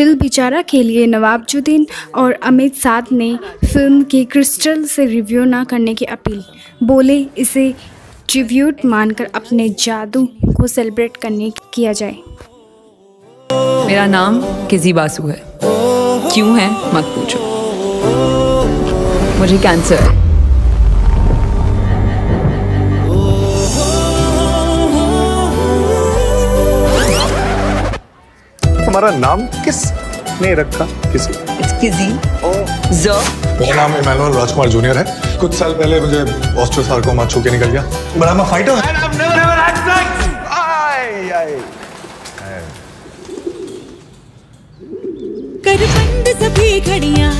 दिल बेचारा के लिए नवाजुद्दीन और अमित साध ने फ़िल्म के क्रिस्टल से रिव्यू ना करने की अपील। बोले, इसे ट्रिब्यूट मानकर अपने जादू को सेलिब्रेट करने किया जाए। मेरा नाम किजी बासु है। क्यों है, मत पूछो। मुझे कैंसर है। तुम्हारा नाम किस ने रखा? किसी? ज मेरा नाम इमानुअल राजकुमार जूनियर है। कुछ साल पहले मुझे ऑस्ट्रोसार्कोमा छू के निकल गया। But I am a fighter कर बंद सभी घड़ियाँ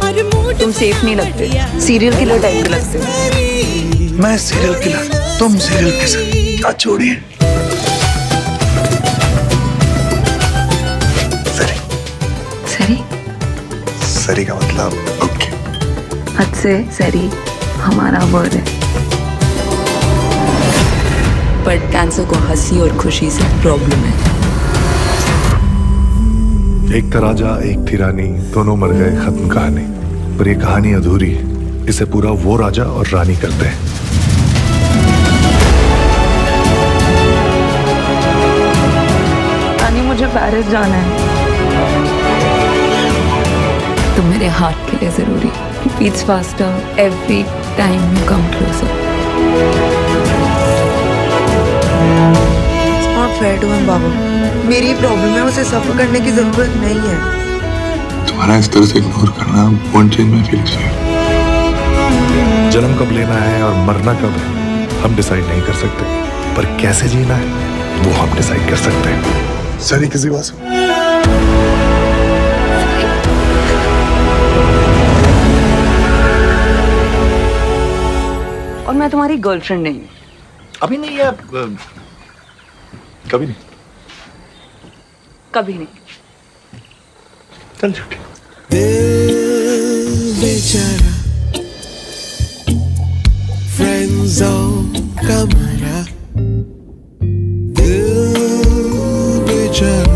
और मूड तुम सेफ़ नहीं लगते। सीरियल किलर टाइप के लगते हो। मैं सीरियल किलर तुम सीरियल किलर छोड़िए सरी का मतलब ओके। हद से सरी हमारा वर्ड है। पर कैंसर को हँसी और खुशी से प्रॉब्लम है। एक था राजा एक थी रानी दोनों मर गए खत्म कहानी। पर ये कहानी अधूरी है। इसे पूरा वो राजा और रानी करते हैं। रानी मुझे पेरिस जाना है। तुम मेरे हार्ट के लिए ज़रूरी beats faster every time you come closer fair to him बाबू। मेरी प्रॉब्लम है उसे सफ़र करने की ज़रूरत नहीं है। तुम्हारा इस तरह से इग्नोर करना वोंट चेंज माय फीलिंग्स जन्म कब लेना है और मरना कब है हम डिसाइड नहीं कर सकते। पर कैसे जीना है वो हम डिसाइड कर सकते हैं। सरी किसी बात मैं तुम्हारी गर्लफ्रेंड नहीं हूँ। अभी नहीं है कभी नहीं? कभी नहीं। चल छुट्टी। बेचारा फ्रेंड्सों का मारा। दिल बेचारा।